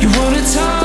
You wanna talk?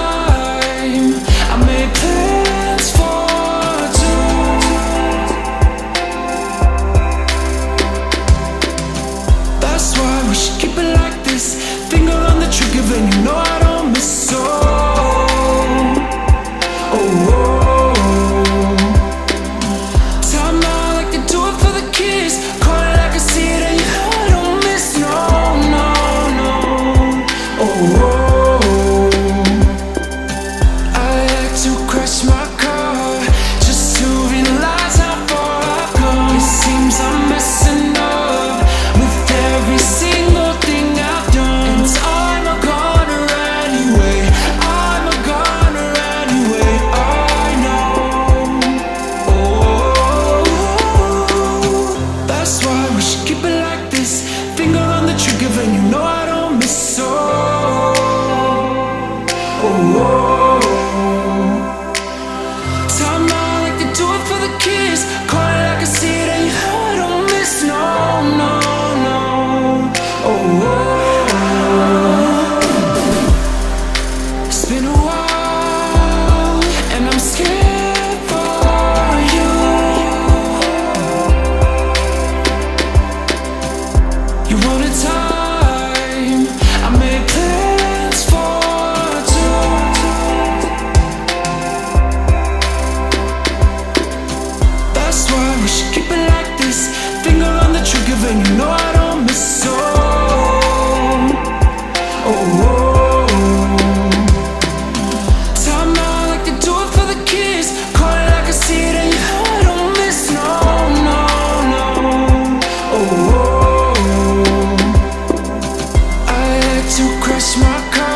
oh. should keep it like this. Finger on the trigger, then you know I don't miss so Oh, oh, oh. Time out like they do it for the kids Call it like I see it and you know I don't miss. No, no, no. Oh, oh, oh. I like to crash my car.